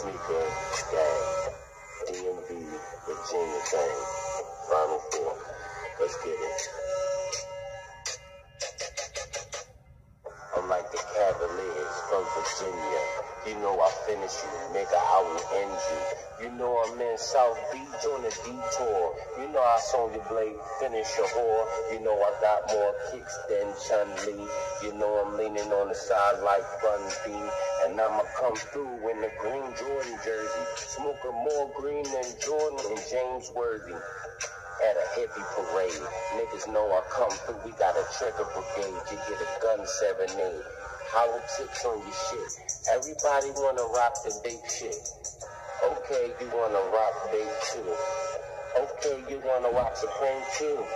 Sneaker gang. DMV, Virginia gang. Final four. Let's get it. I'm like the Cavaliers from Virginia. You know I finish you, nigga, I will end you. You know I'm in South Beach on a detour. You know I saw your blade finish your whore. You know I got more kicks than Chun-Li. You know I'm leaning on the side like Bun B. And I'ma come through in the green Jordan jersey. Smoking more green than Jordan and James Worthy at a heavy parade. Niggas know I come through, we got a trigger brigade. You get a gun 7-8. Hollow tips on your shit. Everybody wanna rock the big shit. Okay, you wanna rock big too. Okay, you wanna rock Supreme too.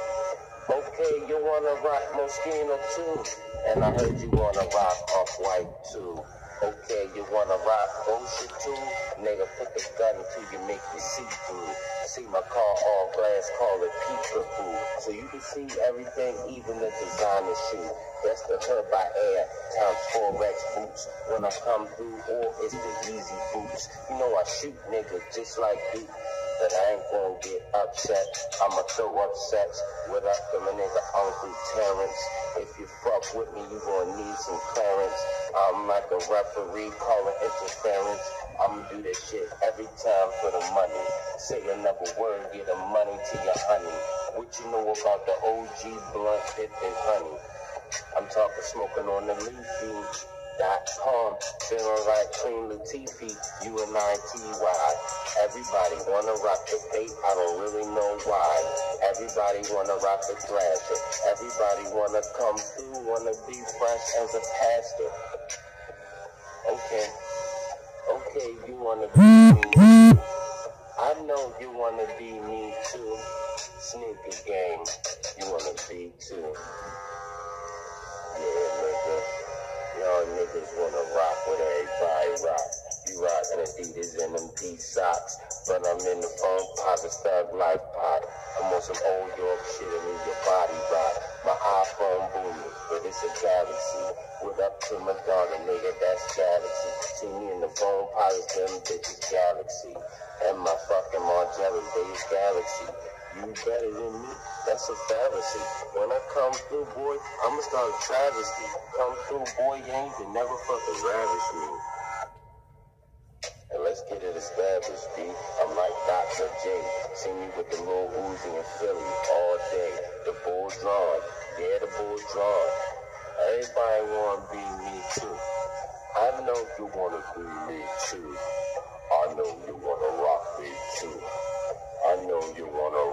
Okay, you wanna rock Moschino too. And I heard you wanna rock Off-White too. Okay, you wanna rock bullshit too? Nigga, put the gun until you make me see through. See my car all glass, call it peekaboo. So you can see everything, even the designer shoe. That's the hood by air, times four Rex boots. When I come through, or it's the Yeezy boots. You know I shoot niggas just like you. But I ain't gonna get upset. I'ma throw up sets. What up to my nigga Uncle Terrence? With me, you gonna need some clearance. I'm like a referee calling interference. I'ma do this shit every time for the money. Say another word, get the money to your honey. What you know about the OG blunt dipped in honey? I'm talking smoking on the leafy. Dot com, feeling like Queen Latifah, U-N-I-T-Y. Everybody wanna rock the BAPE, I don't really know why. Everybody wanna rock the thrasher. Everybody wanna come through, wanna be fresh as a pastor. Okay, okay, you wanna be me. I know you wanna be me too. Sneaker game, you wanna be too. Niggas wanna rock with everybody rock. You rockin' Adidas and them P socks. But I'm in the phone pocket, thug life pot. I'm on some old York shit and leave your body rock. My iPhone booming, but it's a galaxy. What up to my daughter, nigga, that's galaxy. See me in the phone pockets, them bitches galaxy. And my fucking Margiela, they is galaxy better than me. That's a fallacy. When I come through, boy, I'ma start travesty. Come through, boy, you ain't can never fucking ravish me. And let's get it established, B. I'm like Dr. J. See me with the little Uzi in Philly all day. The bull drawn. Yeah, the bull drawn. Everybody wanna be me too. I know you wanna be me too. I know you wanna rock me too. I know you wanna